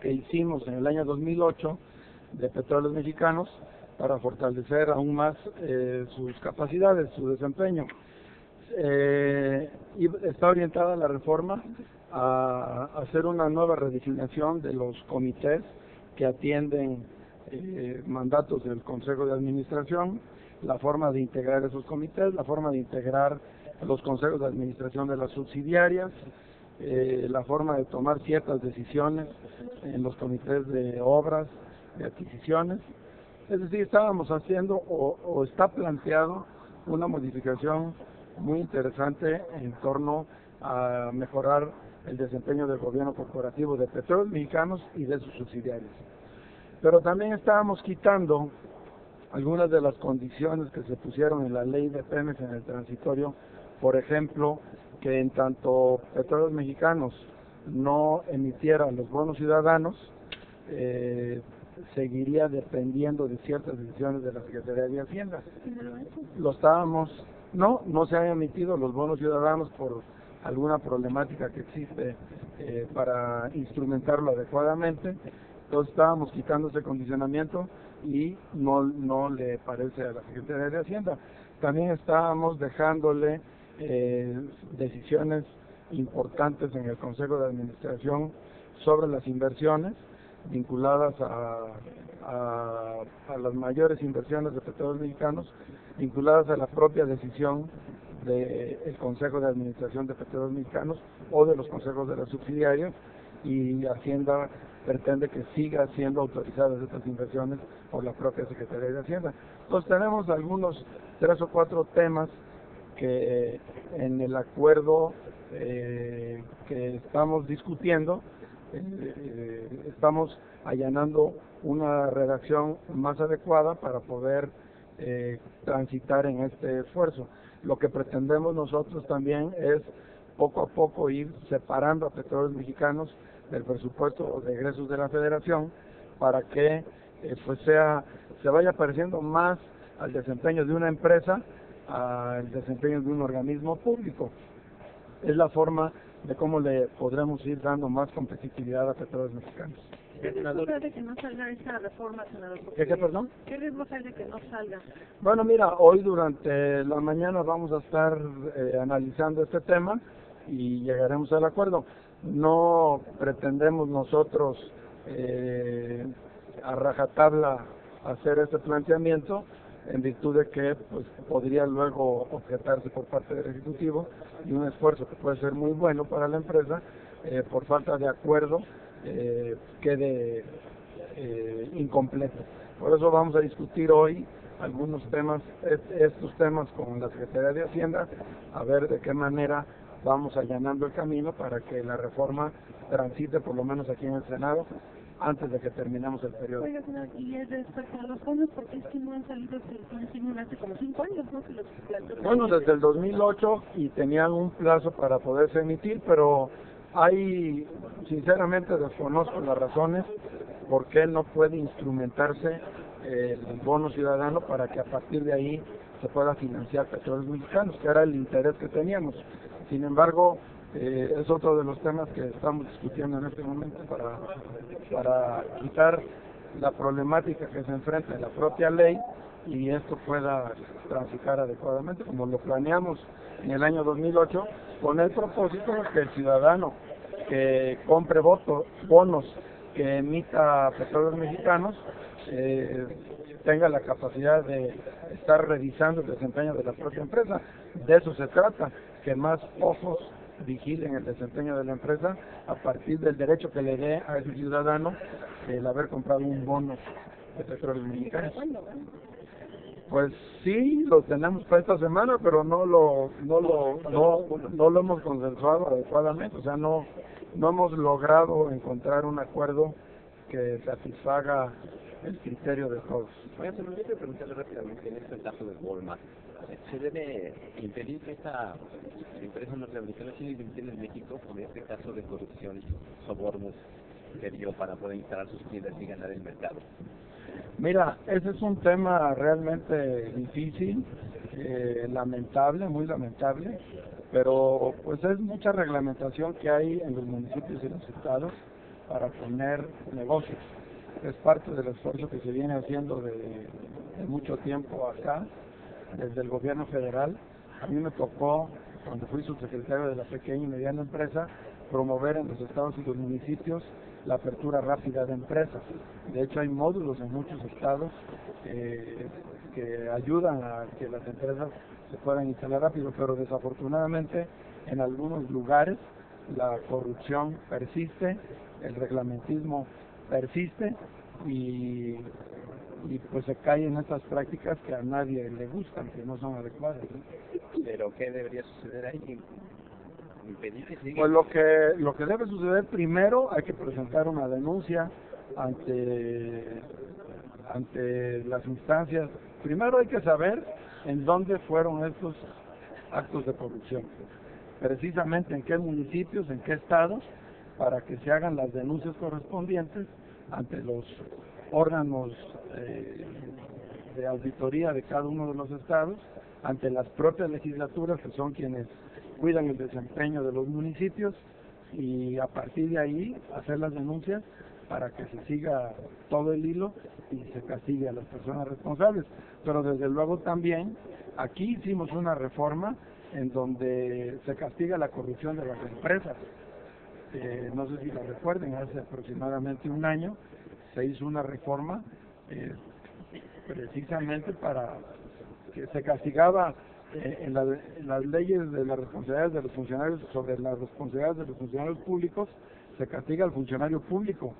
que hicimos en el año 2008 de petróleos mexicanos para fortalecer aún más eh, sus capacidades, su desempeño. Eh, está orientada la reforma a hacer una nueva redesignación de los comités que atienden eh, mandatos del Consejo de Administración, la forma de integrar esos comités, la forma de integrar los consejos de administración de las subsidiarias, eh, la forma de tomar ciertas decisiones en los comités de obras, de adquisiciones. Es decir, estábamos haciendo o, o está planteado una modificación muy interesante en torno a mejorar el desempeño del gobierno corporativo de petróleos mexicanos y de sus subsidiarios. Pero también estábamos quitando algunas de las condiciones que se pusieron en la ley de Pemex en el transitorio, por ejemplo, que en tanto petróleos mexicanos no emitiera los bonos ciudadanos, eh, seguiría dependiendo de ciertas decisiones de la Secretaría de Hacienda. Lo estábamos, no, no se han emitido los bonos ciudadanos por alguna problemática que existe eh, para instrumentarlo adecuadamente. Entonces estábamos quitando ese condicionamiento y no, no le parece a la Secretaría de Hacienda. También estábamos dejándole eh, decisiones importantes en el Consejo de Administración sobre las inversiones vinculadas a, a, las mayores inversiones de petróleos mexicanos, vinculadas a la propia decisión del Consejo de Administración de Petróleos Mexicanos o de los consejos de las subsidiarias y Hacienda pretende que siga siendo autorizadas estas inversiones por la propia Secretaría de Hacienda. Entonces tenemos algunos tres o cuatro temas que en el acuerdo eh, que estamos discutiendo eh, estamos allanando una redacción más adecuada para poder eh, transitar en este esfuerzo. Lo que pretendemos nosotros también es poco a poco ir separando a petróleos mexicanos del presupuesto de egresos de la federación para que eh, pues sea se vaya pareciendo más al desempeño de una empresa al desempeño de un organismo público. Es la forma de cómo le podremos ir dando más competitividad a petróleos mexicanos. ¿Qué riesgos hay de que no salga esa reforma, senador? ¿Qué, qué, perdón? ¿Qué riesgos hay de que no salga? Bueno, mira, hoy durante la mañana vamos a estar eh, analizando este tema y llegaremos al acuerdo. No pretendemos nosotros eh, a rajatabla hacer este planteamiento en virtud de que pues, podría luego objetarse por parte del Ejecutivo y un esfuerzo que puede ser muy bueno para la empresa eh, por falta de acuerdo eh, quede eh, incompleto. Por eso vamos a discutir hoy algunos temas, estos temas con la Secretaría de Hacienda, a ver de qué manera vamos allanando el camino para que la reforma transite por lo menos aquí en el Senado antes de que terminemos el periodo. Oiga, señor, y es respecto a los fondos, porque es que no han salido hace como cinco años, ¿no? Que los planteó bueno, desde el 2008 y tenían un plazo para poderse emitir, pero hay, sinceramente desconozco las razones por qué no puede instrumentarse el bono ciudadano para que a partir de ahí se pueda financiar petróleos mexicanos, que era el interés que teníamos. Sin embargo, eh, es otro de los temas que estamos discutiendo en este momento para, para quitar la problemática que se enfrenta en la propia ley y esto pueda transitar adecuadamente como lo planeamos en el año 2008 con el propósito de que el ciudadano que compre bonos que emita petróleos mexicanos eh, tenga la capacidad de estar revisando el desempeño de la propia empresa. De eso se trata, que más ojos vigilen el desempeño de la empresa a partir del derecho que le dé a ese ciudadano el haber comprado un bono de petróleos mexicanos. Pues sí, lo tenemos para esta semana, pero no lo no lo no, no lo hemos consensuado adecuadamente, o sea, no no hemos logrado encontrar un acuerdo que satisfaga el criterio de. Oye, se me olvidó preguntarle rápidamente en este caso del Walmart. ¿Se debe impedir que esta empresa norteamericana siga invirtiendo en México con este caso de corrupción, sobornos que dio para poder instalar sus tiendas y ganar el mercado? Mira, ese es un tema realmente difícil, eh, lamentable, muy lamentable, pero pues es mucha reglamentación que hay en los municipios y los estados para poner negocios. Es parte del esfuerzo que se viene haciendo de, mucho tiempo acá, desde el gobierno federal. A mí me tocó, cuando fui subsecretario de la pequeña y mediana empresa, promover en los estados y los municipios la apertura rápida de empresas. De hecho, hay módulos en muchos estados eh, que ayudan a que las empresas se puedan instalar rápido, pero desafortunadamente en algunos lugares la corrupción persiste, el reglamentismo persiste y, y pues se cae en estas prácticas que a nadie le gustan, que no son adecuadas. Pero ¿qué debería suceder ahí? Pues lo que lo que debe suceder primero hay que presentar una denuncia ante ante las instancias. Primero hay que saber en dónde fueron estos actos de corrupción, precisamente en qué municipios, en qué estados, para que se hagan las denuncias correspondientes ante los órganos eh, de auditoría de cada uno de los estados, ante las propias legislaturas que son quienes cuidan el desempeño de los municipios y a partir de ahí hacer las denuncias para que se siga todo el hilo y se castigue a las personas responsables. Pero desde luego también aquí hicimos una reforma en donde se castiga la corrupción de las empresas. Eh, no sé si la recuerden, hace aproximadamente un año se hizo una reforma eh, precisamente para que se castigaba eh, en, la- las leyes de las responsabilidades de los funcionarios sobre las responsabilidades de los funcionarios públicos se castiga al funcionario público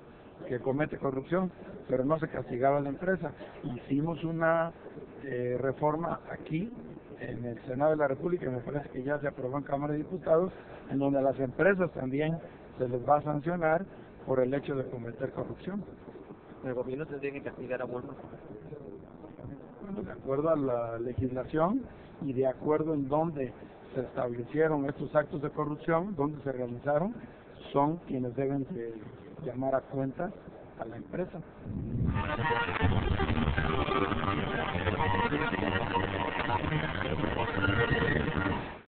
que comete corrupción, pero no se castigaba a la empresa. Hicimos una eh, reforma aquí en el Senado de la República, me parece que ya se aprobó en Cámara de Diputados, en donde las empresas también se les va a sancionar por el hecho de cometer corrupción. El gobierno tendría que castigar a Walmart. Bueno, de acuerdo a la legislación y de acuerdo en donde se establecieron estos actos de corrupción, donde se realizaron, son quienes deben de llamar a cuenta a la empresa.